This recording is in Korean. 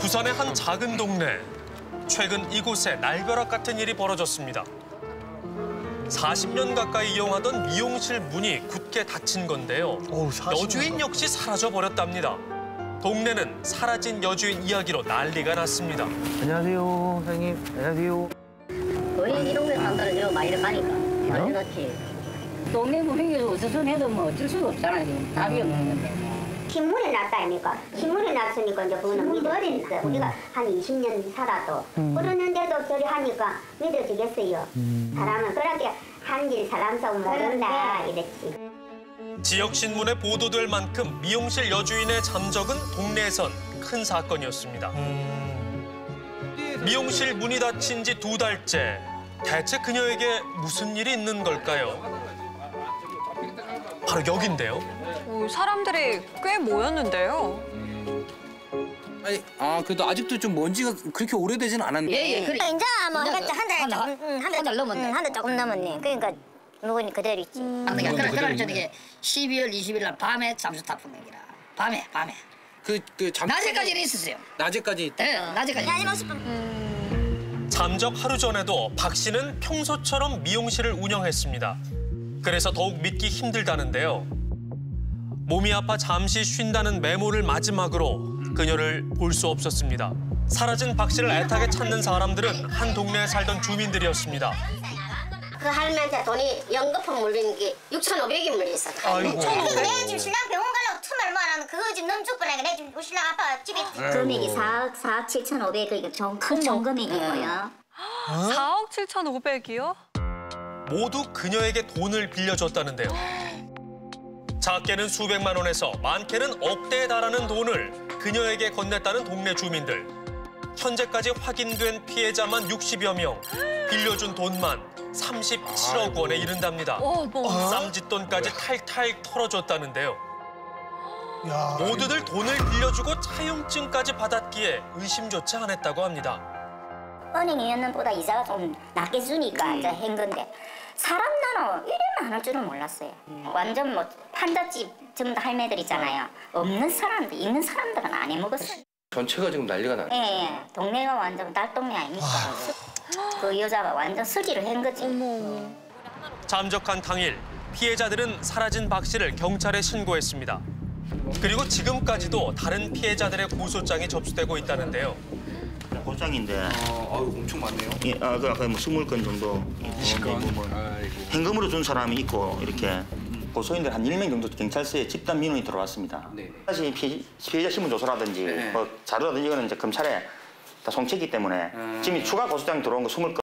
부산의 한 작은 동네. 최근 이곳에 날벼락 같은 일이 벌어졌습니다. 40년 가까이 이용하던 미용실 문이 굳게 닫힌 건데요. 어우, 40년 여주인 역시 사라져 버렸답니다. 동네는 사라진 여주인 이야기로 난리가 났습니다. 안녕하세요, 사장님. 안녕하세요. 거의 거 산다는 저 많이 가니까 많이 넣지. 동네 분위기에서 어수선해도 뭐 어쩔 수가 없잖아 지금 답이 없는데. 신문에 났다 아닙니까? 신문에 났으니까 이제 그거는 믿어버리니까 우리가 한 20년 살아도 그러는데도 저리 하니까 믿어지겠어요. 사람은 그렇게 한길 사람 속 모른다 이랬지. 지역 신문에 보도될 만큼 미용실 여주인의 잠적은 동네에선 큰 사건이었습니다. 미용실 문이 닫힌 지 두 달째. 대체 그녀에게 무슨 일이 있는 걸까요? 바로 여긴데요. 오, 사람들이 꽤 모였는데요. 아니, 아 그래도 아직도 좀 먼지가 그렇게 오래되지는 않았는데. 예예 그래. 이제 뭐 이제 하겠죠 한달 한 달, 조금 한달 넘었네. 한 달 조금 넘었네. 그러니까 물건이 그대로 있지. 아, 그러니까 그날 그날 저녁에 12월 20일 날 밤에 잠수 타풍행이라. 밤에 밤에. 그, 그 잠. 낮에까지는 있었어요. 낮에까지. 네, 낮에까지. 하지 마시고. 잠적 하루 전에도 박 씨는 평소처럼 미용실을 운영했습니다. 그래서 더욱 믿기 힘들다는데요. 몸이 아파 잠시 쉰다는 메모를 마지막으로 그녀를 볼 수 없었습니다. 사라진 박 씨를 애타게 찾는 사람들은 한 동네에 살던 주민들이었습니다. 그 할머니한테 돈이 연거품 물린 게 6,500이 물렸어. 아이고. 내 지금 신랑 병원 가려고 틈을 말하는 그거 지금 넘죽 거라니까 내 지금 신랑 아빠 집에 금액이 4억 4억 7,500 그러니까 좀큰 정금액이고요. 4억 7,500이요? 모두 그녀에게 돈을 빌려줬다는데요. 작게는 수백만 원에서 많게는 억대에 달하는 돈을 그녀에게 건넸다는 동네 주민들. 현재까지 확인된 피해자만 60여 명, 빌려준 돈만 37억 원에 이른답니다. 어머. 쌈짓돈까지 탈탈 털어줬다는데요. 야, 모두들 돈을 빌려주고 차용증까지 받았기에 의심조차 안 했다고 합니다. 은행이었는보다 이자가 좀 낮게 주니까 이제 한 건데 사람 나눠 이래 많을 줄은 몰랐어요. 완전 뭐 판잣집 전부 다 할매들 있잖아요. 없는 사람들, 있는 사람들은 안 해먹었어요. 전체가 지금 난리가 나. 예, 예. 동네가 완전 딸동네 아닙니까? 그 여자가 완전 쓰기를 한 거지. 잠적한 당일 피해자들은 사라진 박 씨를 경찰에 신고했습니다. 그리고 지금까지도 다른 피해자들의 고소장이 접수되고 있다는데요. 고장인데 아, 아유, 엄청 많네요. 예, 아, 그 아까 뭐 스물 건 정도 있는데 뭐 아이고. 현금으로 준 사람이 있고 이렇게 고소인들 한 1명 정도 경찰서에 집단 민원이 들어왔습니다. 네. 다시 피해, 피해자 신문 조서라든지 네. 뭐 자료라든지 이거는 이제 검찰에 다 송치했기 때문에 지금 추가 고소장이 들어온 거 20건